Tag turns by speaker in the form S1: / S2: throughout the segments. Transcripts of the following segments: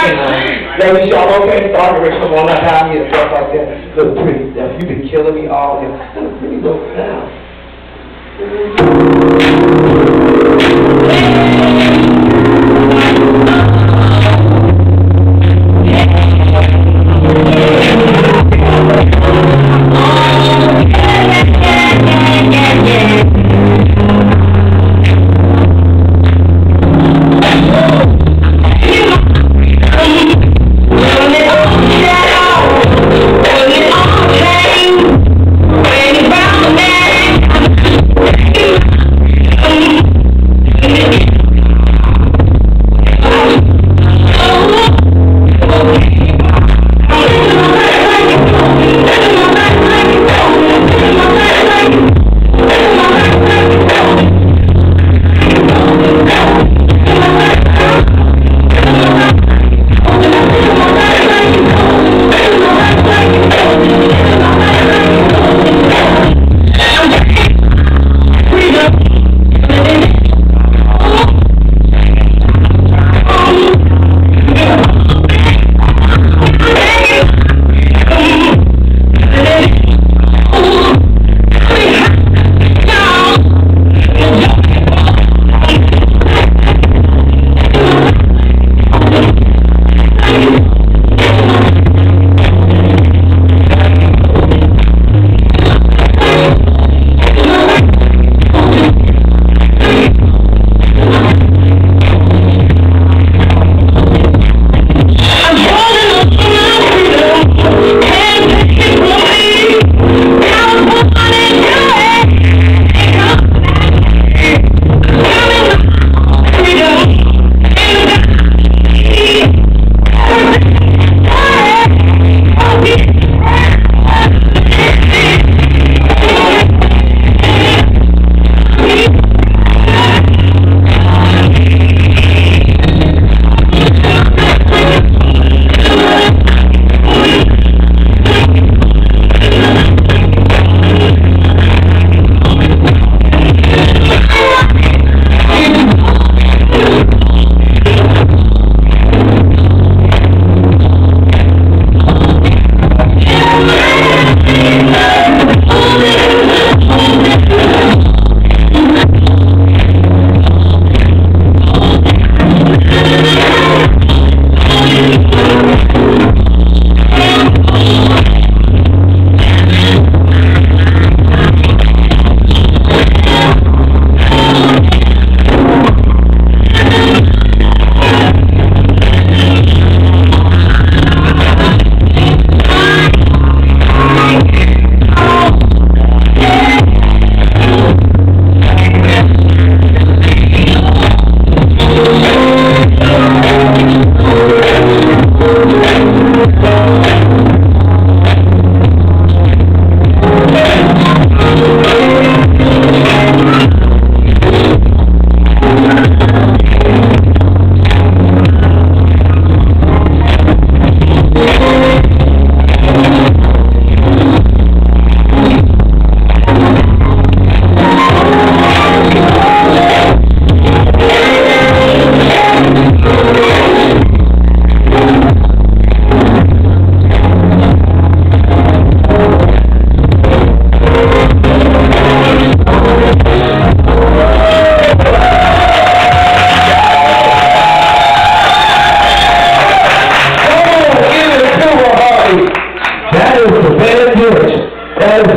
S1: Ladies, y'all okay? Sorry, Rich, come on, not down here and stuff like that. Look pretty, now, you've been killing me all day. Look pretty, down.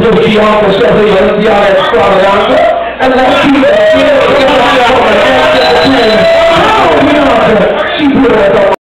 S1: जो की आपको सभी हल्दिया है स्वागत and let people feel the power of the Lord.